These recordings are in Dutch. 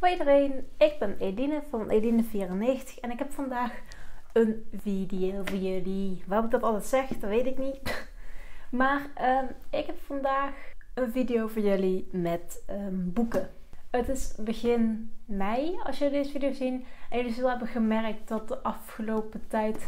Hoi iedereen, ik ben Edine van Edine94 en ik heb vandaag een video voor jullie. Waarom ik dat altijd zeg, dat weet ik niet. Maar um, ik heb vandaag een video voor jullie met um, boeken. Het is begin mei als jullie deze video zien. En jullie zullen hebben gemerkt dat de afgelopen tijd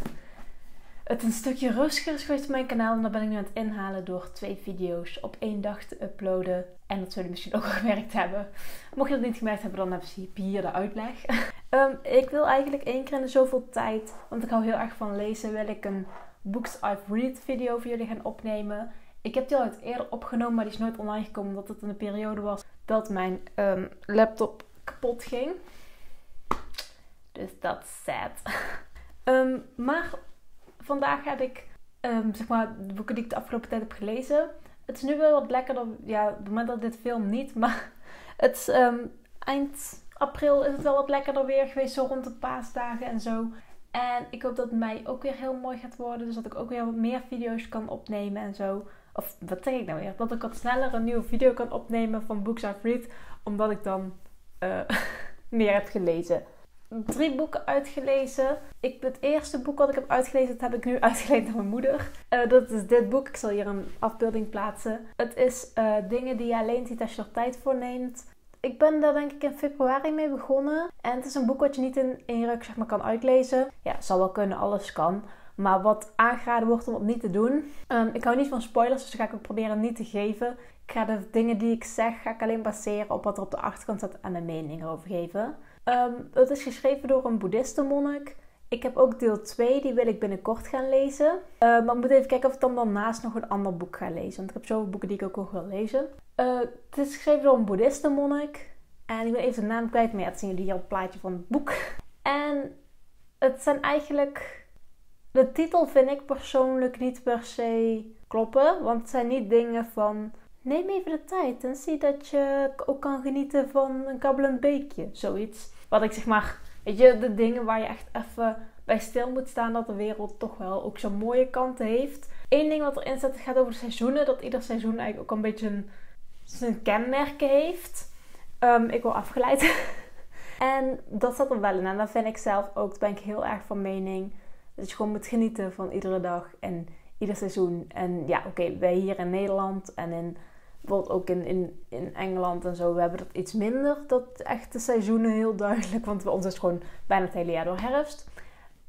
het een stukje rustiger is geweest op mijn kanaal. En dat ben ik nu aan het inhalen door twee video's op één dag te uploaden. En dat zullen misschien ook al gemerkt hebben. Mocht je dat niet gemerkt hebben, dan heb je hier de uitleg. um, ik wil eigenlijk één keer in de zoveel tijd, want ik hou heel erg van lezen, wil ik een Books I've Read video voor jullie gaan opnemen. Ik heb die al eerder opgenomen, maar die is nooit online gekomen omdat het in een periode was dat mijn um, laptop kapot ging. Dus dat is sad. um, maar vandaag heb ik zeg maar, de boeken die ik de afgelopen tijd heb gelezen. Het is nu wel wat lekkerder. Ja, op het moment dat dit film niet. Maar het um, eind april is het wel wat lekkerder weer geweest. Zo rond de paasdagen en zo. En ik hoop dat mei ook weer heel mooi gaat worden. Dus dat ik ook weer wat meer video's kan opnemen en zo. Of wat zeg ik nou weer? Dat ik wat sneller een nieuwe video kan opnemen van Books I've Read. Omdat ik dan uh, meer heb gelezen drie boeken uitgelezen. Ik, het eerste boek wat ik heb uitgelezen, dat heb ik nu uitgeleend aan mijn moeder. Uh, dat is dit boek. Ik zal hier een afbeelding plaatsen. Het is uh, dingen die je alleen ziet als je er tijd voor neemt. Ik ben daar denk ik in februari mee begonnen. En het is een boek wat je niet in één ruk zeg maar, kan uitlezen. Ja, zal wel kunnen, alles kan. Maar wat aangeraden wordt om het niet te doen. Um, ik hou niet van spoilers, dus dat ga ik ook proberen niet te geven. Ik ga de dingen die ik zeg, ga ik alleen baseren op wat er op de achterkant staat en de mening erover geven. Het is geschreven door een boeddhistenmonnik. Ik heb ook deel 2, die wil ik binnenkort gaan lezen. Uh, maar ik moet even kijken of ik dan daarnaast nog een ander boek ga lezen. Want ik heb zoveel boeken die ik ook nog wil lezen. Uh, het is geschreven door een boeddhistenmonnik. En ik ben even de naam kwijt, maar ja, zien jullie hier op het plaatje van het boek. En het zijn eigenlijk... De titel vind ik persoonlijk niet per se kloppen. Want het zijn niet dingen van... Neem even de tijd en zie dat je ook kan genieten van een kabbelend beekje. Zoiets. Wat ik zeg maar, weet je, de dingen waar je echt even bij stil moet staan dat de wereld toch wel ook zo'n mooie kanten heeft. Eén ding wat erin staat gaat over seizoenen. Dat ieder seizoen eigenlijk ook een beetje een, zijn kenmerken heeft. Um, ik wil afgeleid. en dat zat er wel in. En dat vind ik zelf ook. Daar ben ik heel erg van mening. Dat je gewoon moet genieten van iedere dag en ieder seizoen. En ja, oké, okay, wij hier in Nederland en in bijvoorbeeld ook in, in, in Engeland en zo, we hebben dat iets minder. Dat echte seizoenen heel duidelijk. Want bij ons gewoon bijna het hele jaar door herfst.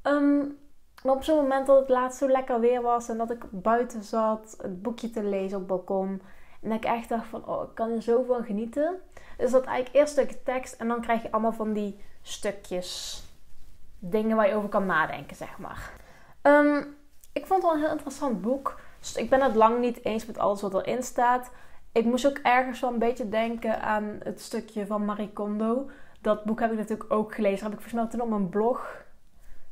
Um, maar op zo'n moment dat het laatst zo lekker weer was en dat ik buiten zat, het boekje te lezen op het balkon. En ik echt dacht van, oh, ik kan er zo van genieten. Dus dat eigenlijk eerst een stukje tekst en dan krijg je allemaal van die stukjes. Dingen waar je over kan nadenken, zeg maar. Um, ik vond het wel een heel interessant boek. Dus ik ben het lang niet eens met alles wat erin staat ik moest ook ergens wel een beetje denken aan het stukje van Marie Kondo. Dat boek heb ik natuurlijk ook gelezen. Daar heb ik mij toen op mijn blog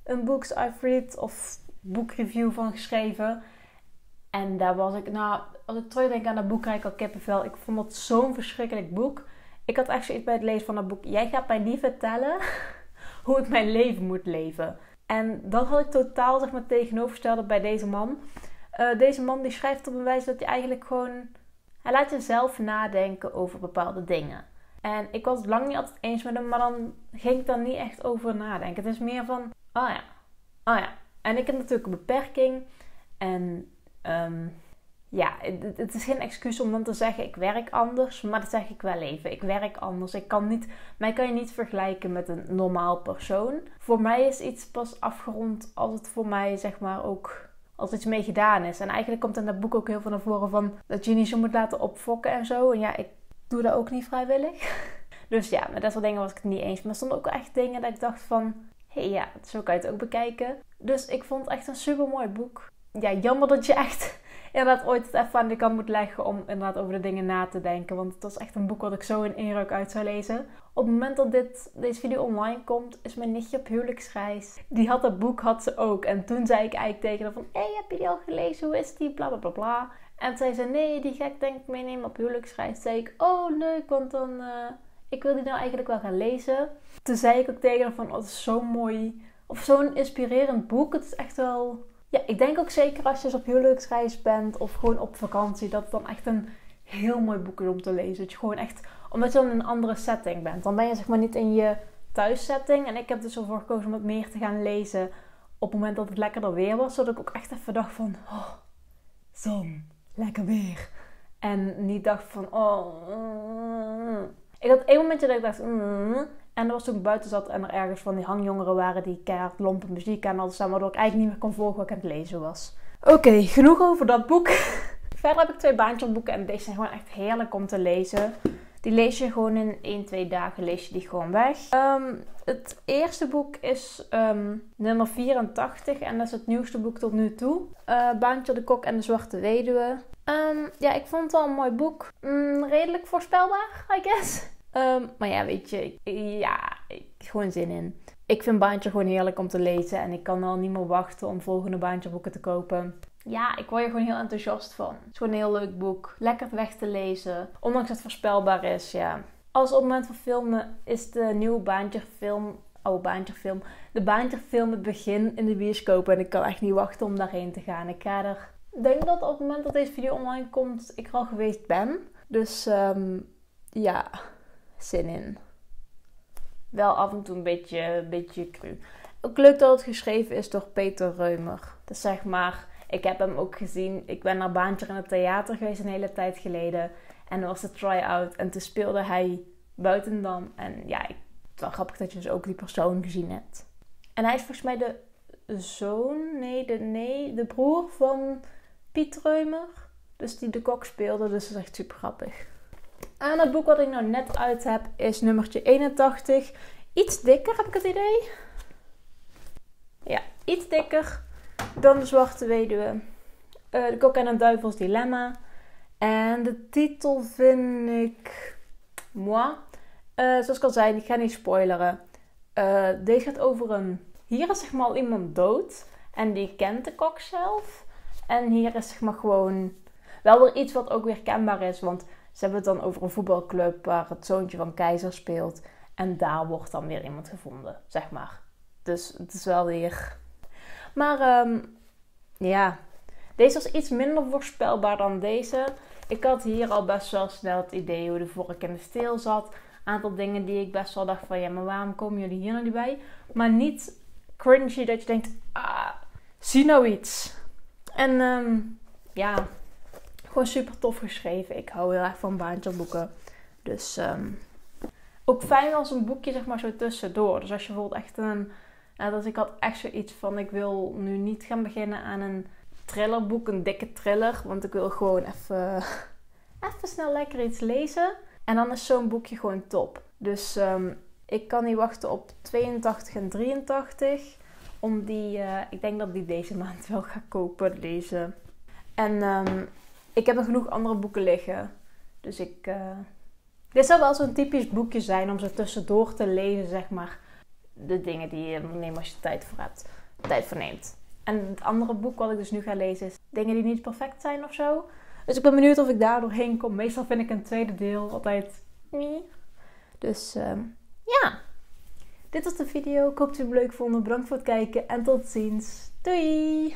een Books I've Read of boekreview van geschreven. En daar was ik, nou, als ik terugdenk aan dat boek, krijg ik al kippenvel. Ik vond het zo'n verschrikkelijk boek. Ik had echt zoiets bij het lezen van dat boek. Jij gaat mij niet vertellen hoe ik mijn leven moet leven. En dat had ik totaal zeg maar, tegenovergesteld bij deze man. Uh, deze man die schrijft op een wijze dat hij eigenlijk gewoon hij laat je zelf nadenken over bepaalde dingen. En ik was lang niet altijd eens met hem, maar dan ging ik daar niet echt over nadenken. Het is meer van, oh ja, oh ja. En ik heb natuurlijk een beperking. En um, ja, het, het, is geen excuus om dan te zeggen ik werk anders, maar dat zeg ik wel even. Ik werk anders. Ik kan niet, mij kan je niet vergelijken met een normaal persoon. Voor mij is iets pas afgerond als het voor mij zeg maar ook als iets mee gedaan is. En eigenlijk komt in dat boek ook heel veel naar voren van dat je niet zo moet laten opfokken en zo. En ja, ik doe dat ook niet vrijwillig. Dus ja, met dat soort dingen was ik het niet eens. Maar er stonden ook echt dingen dat ik dacht van, hé hey, ja, zo kan je het ook bekijken. Dus ik vond het echt een super mooi boek. Ja, jammer dat je echt inderdaad ooit het even aan de kant moet leggen om inderdaad over de dingen na te denken. Want het was echt een boek wat ik zo in één ruk uit zou lezen. Op het moment dat dit, deze video online komt, is mijn nichtje op huwelijksreis. Die had dat boek, had ze ook. En toen zei ik eigenlijk tegen haar van, hey, heb je die al gelezen? Hoe is die? Bla, bla, bla, bla. En zei ze, nee, die ga ik denk ik meenemen op huwelijksreis. Toen zei ik, oh, leuk, want dan... Uh, ik wil die nou eigenlijk wel gaan lezen. Toen zei ik ook tegen haar van, oh, het is zo mooi. Of zo'n inspirerend boek. Het is echt wel ja, ik denk ook zeker als je dus op huwelijksreis bent of gewoon op vakantie, dat het dan echt een heel mooi boek is om te lezen. Dat je gewoon echt Omdat je dan in een andere setting bent. Dan ben je zeg maar niet in je thuissetting. En ik heb dus ervoor gekozen om het meer te gaan lezen op het moment dat het lekkerder weer was. Zodat ik ook echt even dacht van, oh, zon, lekker weer. En niet dacht van, oh. Ik had één momentje dat ik dacht, mm, en dat was toen ik buiten zat en er ergens van die hangjongeren waren die keihard lompe muziek aan hadden staan, waardoor ik eigenlijk niet meer kon volgen wat ik aan het lezen was. Oké, genoeg over dat boek. Verder heb ik twee baantjesboeken en deze zijn gewoon echt heerlijk om te lezen. Die lees je gewoon in 1, 2 dagen, lees je die gewoon weg. Ehm, het eerste boek is um, nummer 84 en dat is het nieuwste boek tot nu toe. Uh, Baantje de Kok en de Zwarte Weduwe. Um, ja, ik vond het wel een mooi boek. Mm, redelijk voorspelbaar, I guess. Maar ja, weet je, ja, ik, gewoon zin in. Ik vind Baantje gewoon heerlijk om te lezen en ik kan al niet meer wachten om volgende Baantje boeken te kopen ja, ik word er gewoon heel enthousiast van. Het is gewoon een heel leuk boek. Lekker weg te lezen. Ondanks dat het voorspelbaar is, ja. Als op het moment van filmen is de nieuwe Baantje film, oude Baantje film, de Baantje film het begin in de bioscoop. En ik kan echt niet wachten om daarheen te gaan. Ik ga er, denk dat op het moment dat deze video online komt, ik er al geweest ben. Dus um, ja, zin in. Wel af en toe een beetje, een beetje cru. Ook leuk dat het geschreven is door Peter Reumer. Is zeg maar ik heb hem ook gezien. Ik ben naar Baantje in het theater geweest een hele tijd geleden. En dat was de try-out. En toen speelde hij Buitendam. En ja, het is wel grappig dat je dus ook die persoon gezien hebt. En hij is volgens mij de zoon, nee, de, nee, de broer van Piet Reumer. Dus die de kok speelde. Dus dat is echt super grappig. En het boek wat ik nou net uit heb is nummertje 81. Iets dikker heb ik het idee. Ja, iets dikker. Dan de Zwarte Weduwe. Uh, de Kok en een Duivels Dilemma. En de titel vind ik... Moi. Uh, zoals ik al zei, ik ga niet spoileren. Uh, deze gaat over een... Hier is zeg maar al iemand dood. En die kent de kok zelf. En hier is zeg maar gewoon... Wel weer iets wat ook weer kenbaar is. Want ze hebben het dan over een voetbalclub waar het zoontje van Keizer speelt. En daar wordt dan weer iemand gevonden, zeg maar. Dus het is wel weer maar um, ja, deze was iets minder voorspelbaar dan deze. Ik had hier al best wel snel het idee hoe de vork in de steel zat. Aantal dingen die ik best wel dacht van ja, maar waarom komen jullie hier nou bij? Maar niet cringy dat je denkt, ah, zie nou iets. En um, ja, gewoon super tof geschreven. Ik hou heel erg van baantjeboeken. Dus um, ook fijn als een boekje zeg maar zo tussendoor. Dus als je bijvoorbeeld echt een dus ik had echt zoiets van: ik wil nu niet gaan beginnen aan een thrillerboek, een dikke thriller. Want ik wil gewoon even, even snel lekker iets lezen. En dan is zo'n boekje gewoon top. Dus um, ik kan niet wachten op 82 en 83. Om die, uh, ik denk dat die deze maand wel ga kopen, lezen. En um, ik heb nog genoeg andere boeken liggen. Dus ik. Uh, dit zou wel zo'n typisch boekje zijn om ze tussendoor te lezen, zeg maar de dingen die je neemt als je tijd voor hebt, tijd voor neemt. En het andere boek wat ik dus nu ga lezen is dingen die niet perfect zijn of zo. Dus ik ben benieuwd of ik daar doorheen kom. Meestal vind ik een tweede deel altijd niet. Dus uh, ja, dit was de video. Ik hoop dat jullie het leuk vonden. Bedankt voor het kijken en tot ziens. Doei!